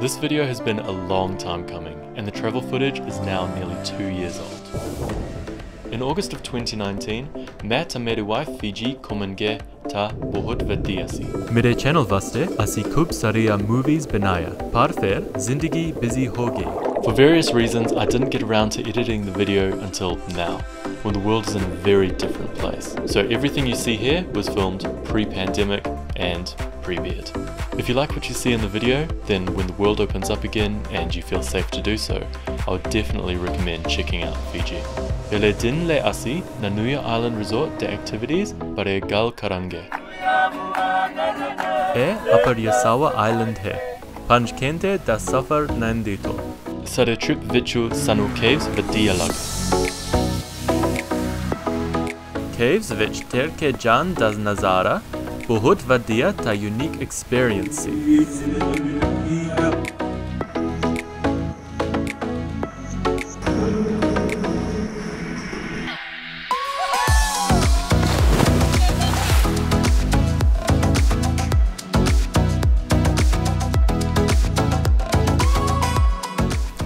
This video has been a long time coming, and the travel footage is now nearly two years old. In August of 2019, mä tameruai Fiji komenge ta bohut vediasi. Mere channel vaste asi kub saria movies benaya. Parther zindigi busy hoge. For various reasons, I didn't get around to editing the video until now, when the world is in a very different place. So everything you see here was filmed pre-pandemic and pre-beard. If you like what you see in the video, then when the world opens up again and you feel safe to do so, I would definitely recommend checking out Fiji. Ele din le asi Nanuya Island Resort de activities bare gal karange. E upper Yasawa Island hai. Panj kente da safar nandito. Sare trip vichu Sanu Caves vadialag. Caves vich terke jan das nazara Bohut ta Unique Experience.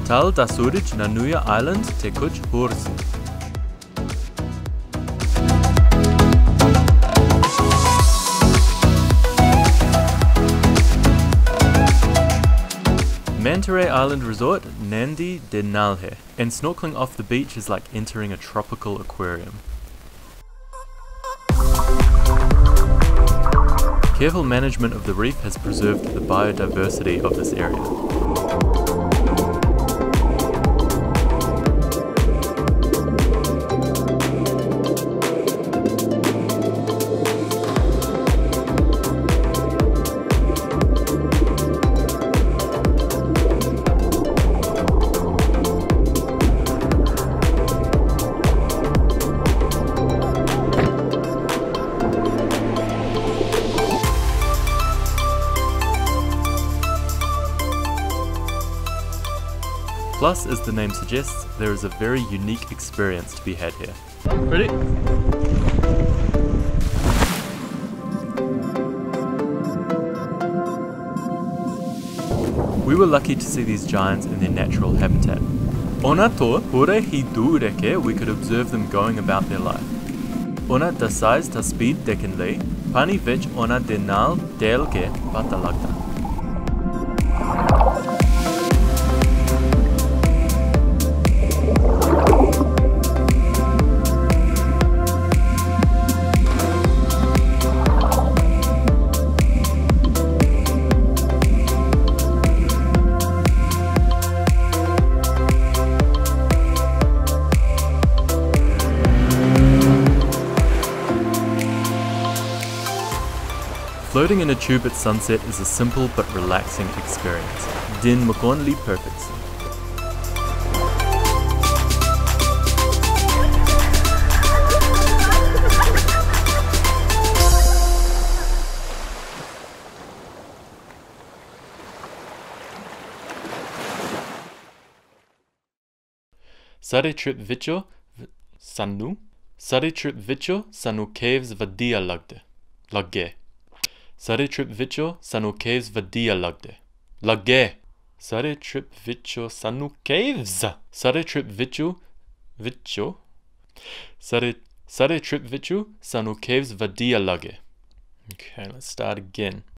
Tal das Urich na Nuya Island Tekuch Hursi. Mantaray Island Resort, Nandi de Nalhe, and snorkeling off the beach is like entering a tropical aquarium. Careful management of the reef has preserved the biodiversity of this area. Plus, as the name suggests, there is a very unique experience to be had here. Ready? We were lucky to see these giants in their natural habitat. Ona to hore hi du we could observe them going about their life. Ona da size ta speed dekin le, pani vich ona de nal del Floating in a tube at sunset is a simple but relaxing experience. Din Makonli perfect. Sare trip vicho sanu Sare trip vicho sanu caves vadia lagde. Lagge. Sare trip vicho sanu caves vadia lagde. Lagge. Sare trip vicho sanu caves. Sare trip vicho vicho. Sare Sare trip vicho sanu caves vadia lagge. Okay, let's start again.